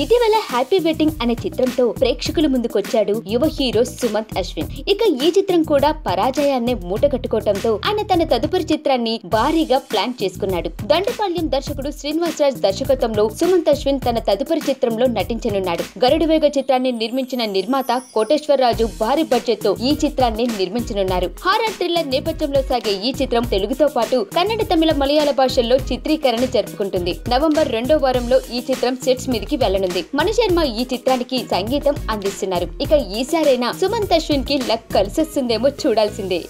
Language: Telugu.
ఇటీవల హ్యాపీ వెడ్డింగ్ అనే చిత్రంతో ప్రేక్షకుల ముందుకొచ్చాడు యువ హీరో సుమంత్ అశ్విన్. ఇక ఈ చిత్రం కూడా పరాజయాన్నే మూటగట్టుకోవడంతో ఆయన తన తదుపరి చిత్రాన్ని భారీగా ప్లాన్ చేసుకున్నాడు. దండపాళ్యం దర్శకుడు శ్రీనివాసరాజ్ దర్శకత్వంలో సుమంత్ అశ్విన్ తన తదుపరి చిత్రంలో నటించనున్నాడు. గరుడువేగ చిత్రాన్ని నిర్మించిన నిర్మాత కోటేశ్వరరాజు భారీ బడ్జెట్తో ఈ చిత్రాన్ని నిర్మించనున్నారు. హారర్ థ్రిల్లర్ నేపథ్యంలో సాగే ఈ చిత్రం తెలుగుతో పాటు కన్నడ తమిళ మలయాళ భాషల్లో చిత్రీకరణ జరుపుకుంటుంది. నవంబర్ రెండో వారంలో ఈ చిత్రం సెట్స్ మీదకి వెళ్ళనుంది మణిశర్మ ఈ చిత్రానికి సంగీతం అందిస్తున్నారు. ఇక ఈసారైనా సుమంత్ అశ్విన్కి లక్ కలిసొస్తుందేమో చూడాల్సిందే.